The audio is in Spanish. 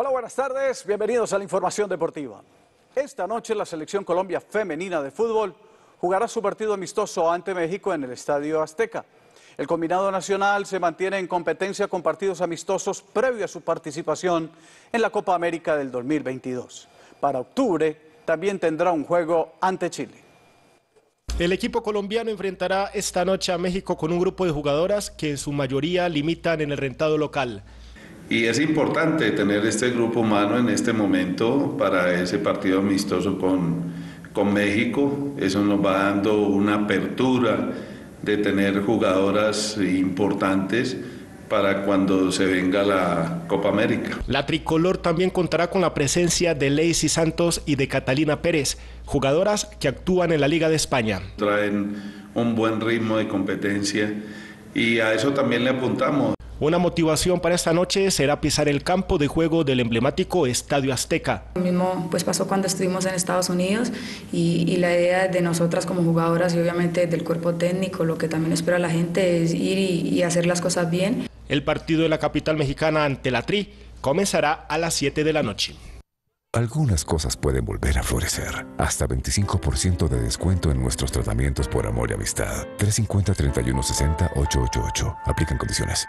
Hola, buenas tardes. Bienvenidos a la información deportiva. Esta noche la selección Colombia femenina de fútbol jugará su partido amistoso ante México en el Estadio Azteca. El combinado nacional se mantiene en competencia con partidos amistosos previo a su participación en la Copa América del 2022. Para octubre también tendrá un juego ante Chile. El equipo colombiano enfrentará esta noche a México con un grupo de jugadoras que en su mayoría limitan en el rentado local. Y es importante tener este grupo humano en este momento para ese partido amistoso con, con México. Eso nos va dando una apertura de tener jugadoras importantes para cuando se venga la Copa América. La tricolor también contará con la presencia de Lacey Santos y de Catalina Pérez, jugadoras que actúan en la Liga de España. Traen un buen ritmo de competencia y a eso también le apuntamos. Una motivación para esta noche será pisar el campo de juego del emblemático Estadio Azteca. Lo mismo pues pasó cuando estuvimos en Estados Unidos y, y, la idea de nosotras como jugadoras y obviamente del cuerpo técnico, lo que también espera la gente es ir y, y hacer las cosas bien. El partido de la capital mexicana ante la Tri comenzará a las 7 de la noche. Algunas cosas pueden volver a florecer. Hasta 25% de descuento en nuestros tratamientos por amor y amistad. 350-3160-888. Aplican condiciones.